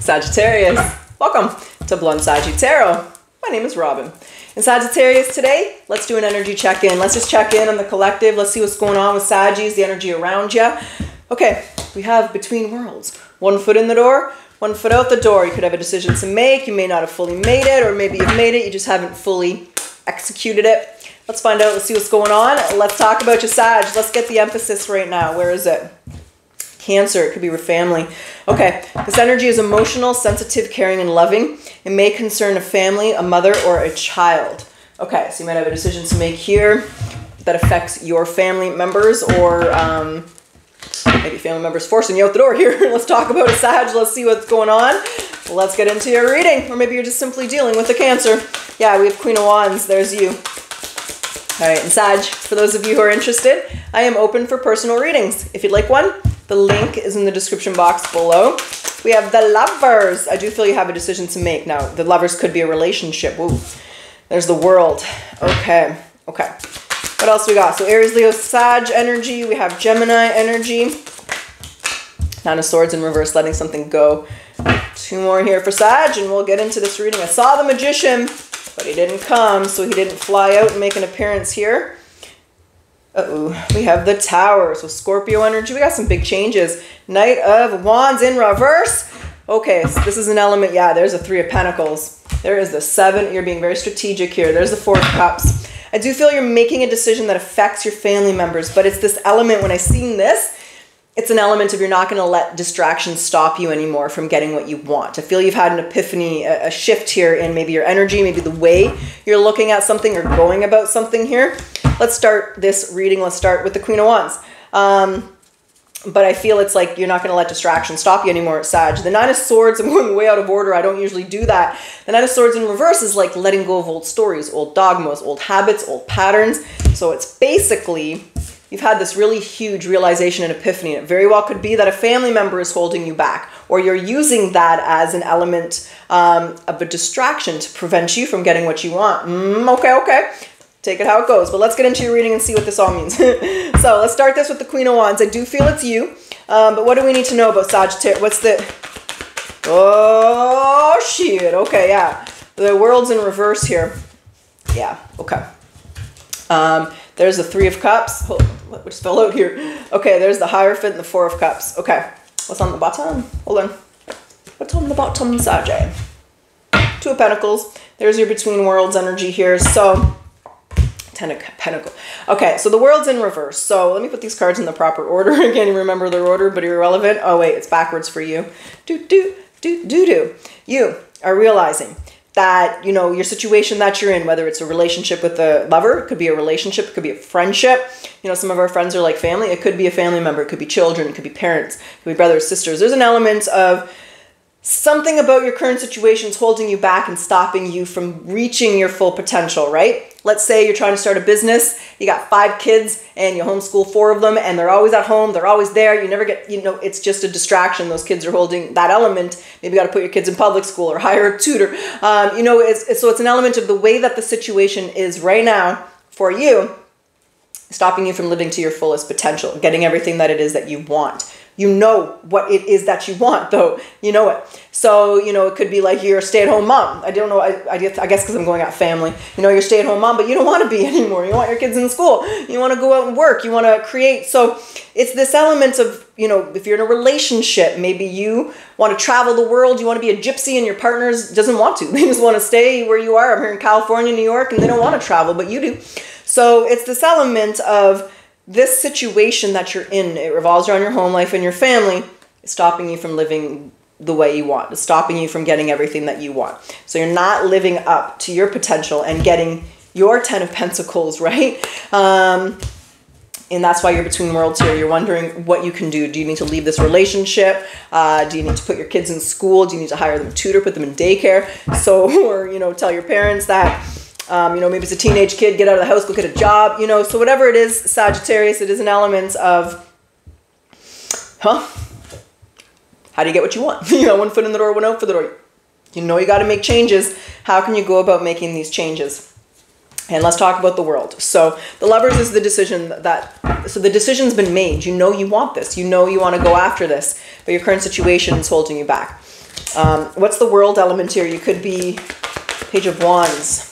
Sagittarius, welcome to Bluntsaggie Tarot. My name is Robyn. And Sagittarius, today, let's do an energy check-in. Let's just check in on the collective. Let's see what's going on with Sagis, the energy around you. Okay, we have between worlds. One foot in the door, one foot out the door. You could have a decision to make. You may not have fully made it, or maybe you've made it, you just haven't fully executed it. Let's find out. Let's see what's going on. Let's talk about your Sag. Let's get the emphasis right now. Where is it? Cancer, it could be your family. Okay, this energy is emotional, sensitive, caring, and loving. It may concern a family, a mother, or a child. Okay, so you might have a decision to make here that affects your family members or um, maybe family members forcing you out the door here. Let's talk about a Sag. Let's see what's going on. Let's get into your reading. Or maybe you're just simply dealing with the Cancer. Yeah, we have Queen of Wands. There's you. All right, and Sag, for those of you who are interested, I am open for personal readings. If you'd like one, the link is in the description box below. We have the lovers. I do feel you have a decision to make. Now, the lovers could be a relationship. Ooh. There's the world. Okay. Okay. What else we got? So Aries, Leo, Sag energy. We have Gemini energy. Nine of Swords in reverse, letting something go. Two more here for Sag, and we'll get into this reading. I saw the Magician, but he didn't come, so he didn't fly out and make an appearance here. Uh-oh, we have the Tower. So Scorpio energy, we got some big changes. Knight of Wands in reverse. Okay, so this is an element. Yeah, there's a Three of Pentacles. There is the Seven. You're being very strategic here. There's the Four of Cups. I do feel you're making a decision that affects your family members, but it's this element. When I seen this, it's an element of you're not going to let distractions stop you anymore from getting what you want. I feel you've had an epiphany, a, a shift here in maybe your energy, maybe the way you're looking at something or going about something here. Let's start this reading. Let's start with the Queen of Wands. Um, but I feel it's like you're not going to let distractions stop you anymore Sag. The Nine of Swords, I'm going way out of order. I don't usually do that. The Nine of Swords in reverse is like letting go of old stories, old dogmas, old habits, old patterns. So it's basically you've had this really huge realization and epiphany. It very well could be that a family member is holding you back, or you're using that as an element um, of a distraction to prevent you from getting what you want. Mm, okay, okay take it how it goes. But let's get into your reading and see what this all means. so let's start this with the Queen of Wands. I do feel it's you. Um, but what do we need to know about Sagittarius? What's the... Oh, shit. Okay, yeah. The world's in reverse here. Yeah, okay. Um, there's the Three of Cups. What just fell out here? Okay, there's the Hierophant and the Four of Cups. Okay, what's on the bottom? Hold on. What's on the bottom, Sajay? Two of Pentacles. There's your Between Worlds energy here. So Ten of Pentacle. Okay, so the world's in reverse. So let me put these cards in the proper order. I can't even remember their order, but irrelevant. Oh, wait, it's backwards for you. Do, do, do, do, do. You are realizing that, you know, your situation that you're in, whether it's a relationship with a lover, it could be a relationship, it could be a friendship. You know, some of our friends are like family. It could be a family member, it could be children, it could be parents, it could be brothers, sisters. There's an element of something about your current situation is holding you back and stopping you from reaching your full potential, right? Let's say you're trying to start a business, you got five kids and you homeschool four of them and they're always at home, they're always there. You never get, you know, it's just a distraction. Those kids are holding that element. Maybe you got to put your kids in public school or hire a tutor. Um, you know, it's, it's, so it's an element of the way that the situation is right now for you, stopping you from living to your fullest potential, getting everything that it is that you want. You know what it is that you want, though. You know it. So, you know, it could be like you're a stay at home mom. I don't know. I, I guess because I'm going out family. You know, you're stay at home mom, but you don't want to be anymore. You want your kids in school. You want to go out and work. You want to create. So, it's this element of, you know, if you're in a relationship, maybe you want to travel the world. You want to be a gypsy and your partner doesn't want to. They just want to stay where you are. I'm here in California, New York, and they don't want to travel, but you do. So, it's this element of, this situation that you're in, it revolves around your home life and your family, stopping you from living the way you want, stopping you from getting everything that you want. So you're not living up to your potential and getting your 10 of pentacles, right? Um, and that's why you're between worlds here. You're wondering what you can do. Do you need to leave this relationship? Uh, do you need to put your kids in school? Do you need to hire them a tutor, put them in daycare? So, or, you know, tell your parents that um, you know, maybe it's a teenage kid, get out of the house, go get a job, you know, so whatever it is, Sagittarius, it is an element of, huh? How do you get what you want? you know, one foot in the door, one out for the door. You know you got to make changes. How can you go about making these changes? And let's talk about the world. So the lovers is the decision that so the decision's been made. You know you want this. You know you want to go after this, but your current situation is holding you back. Um, what's the world element here? You could be Page of Wands.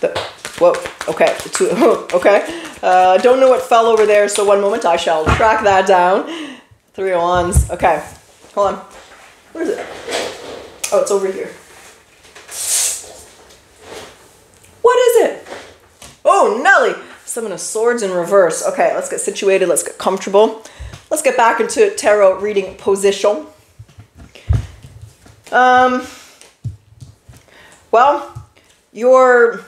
The, whoa. Okay. Two, okay. Uh, don't know what fell over there. So one moment, I shall track that down. Three of Wands. Okay. Hold on. Where is it? Oh, it's over here. What is it? Oh, Nelly! Seven of Swords in reverse. Okay, let's get situated. Let's get comfortable. Let's get back into tarot reading position. Um, well, your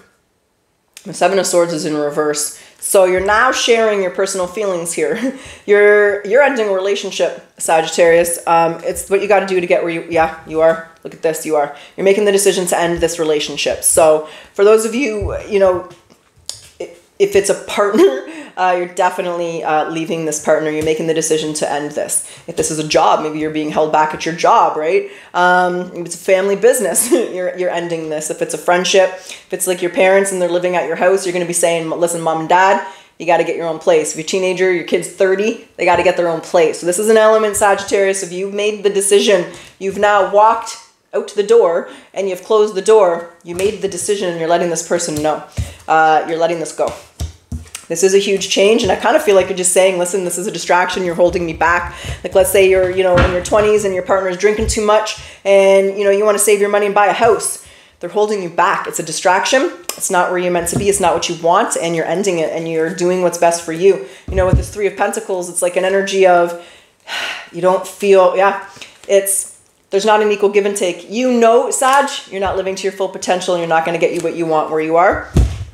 Seven of Swords is in reverse. So you're now sharing your personal feelings here. you're you're ending a relationship, Sagittarius. Um, it's what you got to do to get where you. Yeah, you are. Look at this. You are. You're making the decision to end this relationship. So for those of you, you know, if it's a partner, uh, you're definitely uh, leaving this partner. You're making the decision to end this. If this is a job, maybe you're being held back at your job, right? Um, if it's a family business, you're, you're ending this. If it's a friendship, if it's like your parents and they're living at your house, you're going to be saying, listen, mom and dad, you got to get your own place. If you're a teenager, your kid's 30, they got to get their own place. So this is an element, Sagittarius. If you've made the decision, you've now walked out to the door and you've closed the door, you made the decision and you're letting this person know. Uh, you're letting this go. This is a huge change. And I kind of feel like you're just saying, listen, this is a distraction. You're holding me back. Like, let's say you're, you know, in your 20s and your partner's drinking too much and, you know, you want to save your money and buy a house. They're holding you back. It's a distraction. It's not where you're meant to be. It's not what you want. And you're ending it and you're doing what's best for you. You know, with this Three of Pentacles, it's like an energy of you don't feel, yeah, it's, there's not an equal give and take. You know, Saj, you're not living to your full potential and you're not going to get you what you want where you are.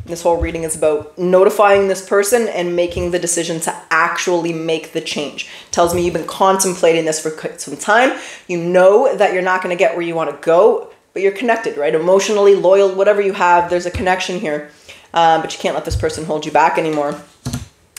This whole reading is about notifying this person and making the decision to actually make the change. Tells me you've been contemplating this for some time. You know that you're not going to get where you want to go, but you're connected, right? Emotionally, loyal, whatever you have, there's a connection here. Um, but you can't let this person hold you back anymore.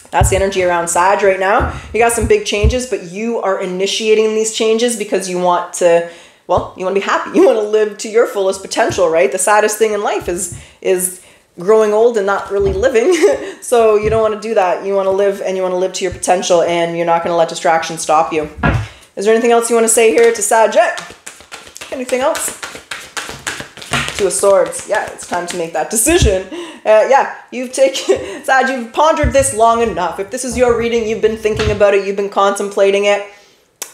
That's the energy around Sag right now. You got some big changes, but you are initiating these changes because you want to well, you want to be happy. You want to live to your fullest potential, right? The saddest thing in life is is growing old and not really living. so you don't want to do that. You want to live and you want to live to your potential and you're not going to let distraction stop you. Is there anything else you want to say here to Sajek? Anything else? Two of Swords. Yeah, it's time to make that decision. Uh, yeah, you've taken, Sag, you've pondered this long enough. If this is your reading, you've been thinking about it, you've been contemplating it,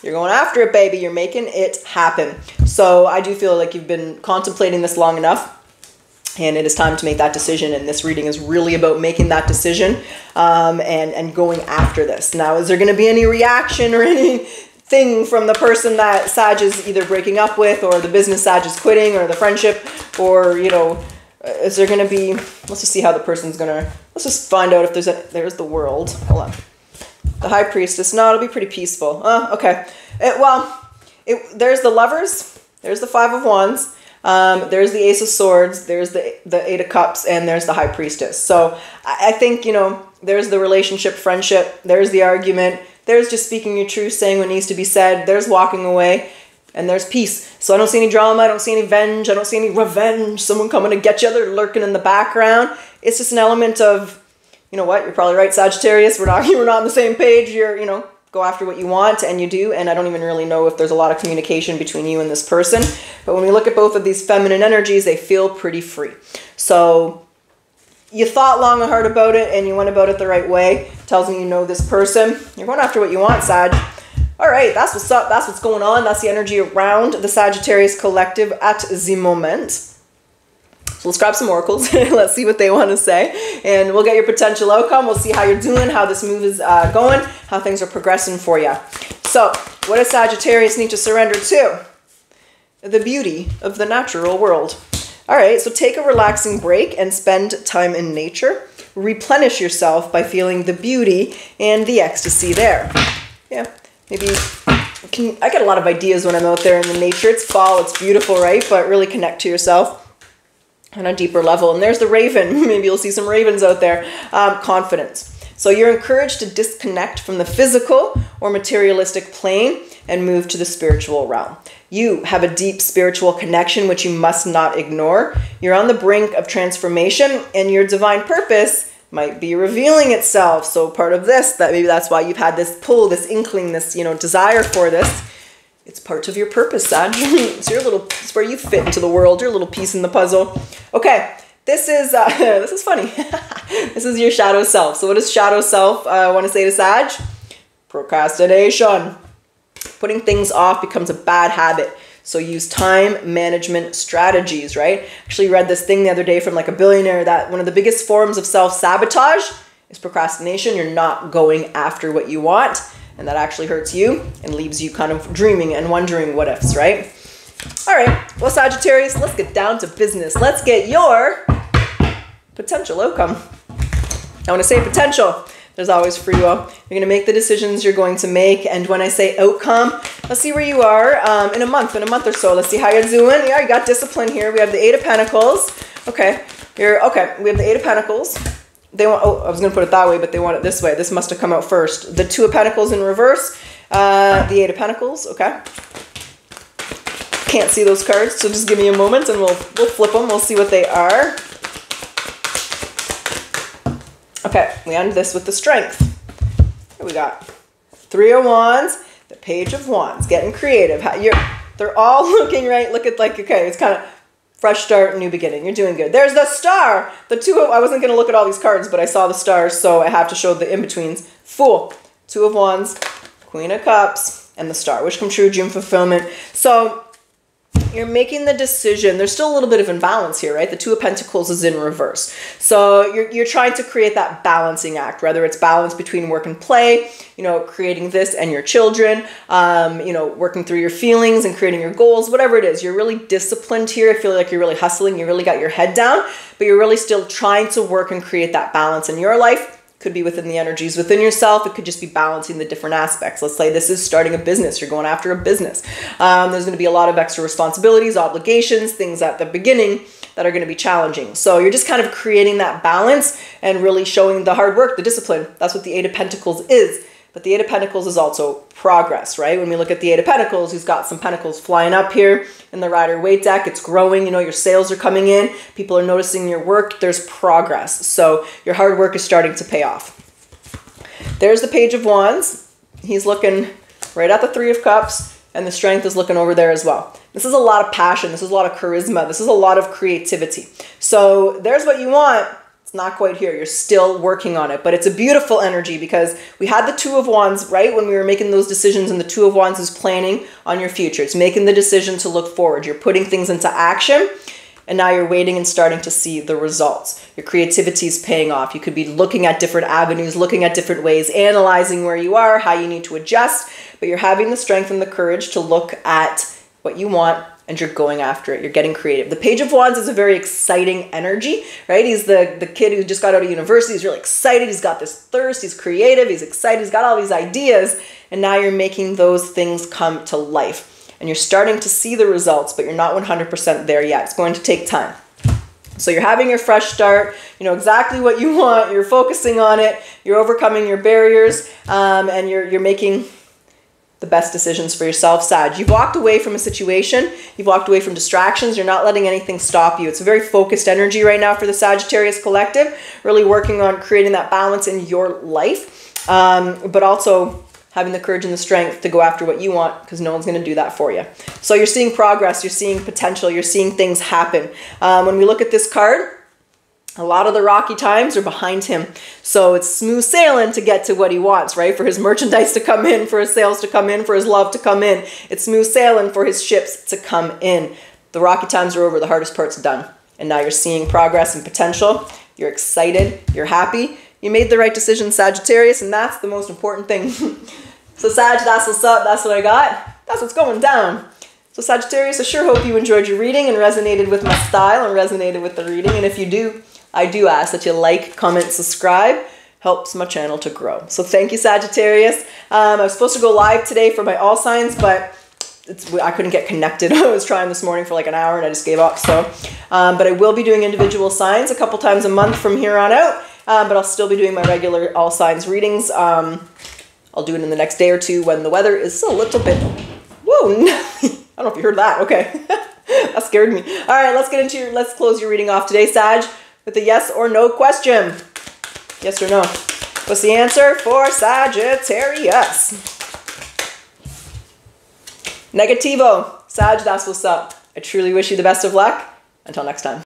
you're going after it, baby. You're making it happen. So I do feel like you've been contemplating this long enough and it is time to make that decision and this reading is really about making that decision um, and and going after this. Now is there going to be any reaction or anything from the person that sag is either breaking up with or the business sag is quitting or the friendship or you know uh, is there going to be let's just see how the person's going to let's just find out if there's a there's the world. Hold on. The high priestess no it'll be pretty peaceful. Uh, okay. It, well it, there's the lovers there's the five of wands um, there's the Ace of Swords, there's the, the Eight of Cups, and there's the High Priestess. So I, I think, you know, there's the relationship, friendship, there's the argument, there's just speaking your truth, saying what needs to be said, there's walking away, and there's peace. So I don't see any drama, I don't see any venge, I don't see any revenge, someone coming to get you, they're lurking in the background. It's just an element of, you know what, you're probably right, Sagittarius, we're not, we're not on the same page, you're, you know, go after what you want and you do and i don't even really know if there's a lot of communication between you and this person but when we look at both of these feminine energies they feel pretty free. So you thought long and hard about it and you went about it the right way tells me you know this person. You're going after what you want sag. All right that's what's up that's what's going on that's the energy around the sagittarius collective at the moment so let's grab some oracles. let's see what they want to say. And we'll get your potential outcome. We'll see how you're doing, how this move is uh, going, how things are progressing for you. So, what does Sagittarius need to surrender to? The beauty of the natural world. All right, so take a relaxing break and spend time in nature. Replenish yourself by feeling the beauty and the ecstasy there. Yeah, maybe can, I get a lot of ideas when I'm out there in the nature. It's fall, it's beautiful, right? But really connect to yourself on a deeper level. And there's the raven. Maybe you'll see some ravens out there. Um, confidence. So you're encouraged to disconnect from the physical or materialistic plane and move to the spiritual realm. You have a deep spiritual connection which you must not ignore. You're on the brink of transformation, and your divine purpose might be revealing itself. So part of this, that maybe that's why you've had this pull, this inkling, this you know desire for this. It's part of your purpose, Sag. it's your little, it's where you fit into the world. Your little piece in the puzzle. Okay, this is uh, this is funny. this is your shadow self. So what does shadow self uh, want to say to Sag? Procrastination. Putting things off becomes a bad habit. So use time management strategies, right? Actually read this thing the other day from like a billionaire that one of the biggest forms of self-sabotage is procrastination. You're not going after what you want, and that actually hurts you and leaves you kind of dreaming and wondering what ifs, right? All right, well, Sagittarius, let's get down to business. Let's get your potential outcome. I want to say potential. There's always free will. You're going to make the decisions you're going to make. And when I say outcome, let's see where you are um, in a month, in a month or so. Let's see how you're doing. Yeah, you got discipline here. We have the Eight of Pentacles. Okay, you're okay. We have the Eight of Pentacles. They want. Oh, I was going to put it that way, but they want it this way. This must have come out first. The Two of Pentacles in reverse. Uh, the Eight of Pentacles. Okay. Can't see those cards, so just give me a moment and we'll we'll flip them. We'll see what they are. Okay, we end this with the strength. Here we got three of wands, the page of wands, getting creative. How, You're, they're all looking right. Look at like, okay, it's kind of fresh start, new beginning. You're doing good. There's the star. The two of, I wasn't going to look at all these cards, but I saw the stars, so I have to show the in-betweens. Fool, two of wands, queen of cups, and the star. Wish come true, dream fulfillment. So you're making the decision. There's still a little bit of imbalance here, right? The Two of Pentacles is in reverse. So you're, you're trying to create that balancing act, whether it's balance between work and play, you know, creating this and your children, um, you know, working through your feelings and creating your goals, whatever it is. You're really disciplined here. I feel like you're really hustling. You really got your head down, but you're really still trying to work and create that balance in your life could be within the energies within yourself. It could just be balancing the different aspects. Let's say this is starting a business, you're going after a business. Um, there's going to be a lot of extra responsibilities, obligations, things at the beginning that are going to be challenging. So you're just kind of creating that balance and really showing the hard work, the discipline. That's what the Eight of Pentacles is. But the Eight of Pentacles is also progress, right? When we look at the Eight of Pentacles, he's got some pentacles flying up here in the Rider Waite deck. It's growing, you know, your sales are coming in, people are noticing your work, there's progress. So your hard work is starting to pay off. There's the Page of Wands. He's looking right at the Three of Cups, and the Strength is looking over there as well. This is a lot of passion. This is a lot of charisma. This is a lot of creativity. So there's what you want not quite here. You're still working on it, but it's a beautiful energy because we had the Two of Wands, right? When we were making those decisions, and the Two of Wands is planning on your future. It's making the decision to look forward. You're putting things into action, and now you're waiting and starting to see the results. Your creativity is paying off. You could be looking at different avenues, looking at different ways, analyzing where you are, how you need to adjust, but you're having the strength and the courage to look at what you want and you're going after it. You're getting creative. The Page of Wands is a very exciting energy, right? He's the, the kid who just got out of university. He's really excited. He's got this thirst. He's creative. He's excited. He's got all these ideas. And now you're making those things come to life. And you're starting to see the results, but you're not 100% there yet. It's going to take time. So you're having your fresh start. You know exactly what you want. You're focusing on it. You're overcoming your barriers, um, and you're you're making the best decisions for yourself, Sag. You've walked away from a situation, you've walked away from distractions, you're not letting anything stop you. It's a very focused energy right now for the Sagittarius Collective, really working on creating that balance in your life, um, but also having the courage and the strength to go after what you want because no one's going to do that for you. So you're seeing progress, you're seeing potential, you're seeing things happen. Um, when we look at this card, a lot of the rocky times are behind him. So it's smooth sailing to get to what he wants, right? For his merchandise to come in, for his sales to come in, for his love to come in. It's smooth sailing for his ships to come in. The rocky times are over, the hardest part's done. And now you're seeing progress and potential. You're excited, you're happy. You made the right decision, Sagittarius, and that's the most important thing. so, Sag, that's what's up, that's what I got. That's what's going down. So, Sagittarius, I sure hope you enjoyed your reading and resonated with my style and resonated with the reading. And if you do, I do ask that you like, comment, subscribe. Helps my channel to grow. So thank you, Sagittarius. Um, I was supposed to go live today for my all signs, but I couldn't get connected. I was trying this morning for like an hour and I just gave up. So, um, but I will be doing individual signs a couple times a month from here on out. Um, but I'll still be doing my regular all signs readings um, I'll do it in the next day or two when the weather is a little bit. Whoa! I don't know if you heard that. Okay, that scared me. All right, let's get into your. Let's close your reading off today, Sag, with a yes or no question. Yes or no? What's the answer for Sagittarius? Negativo. Sag, that's what's up. I truly wish you the best of luck. Until next time.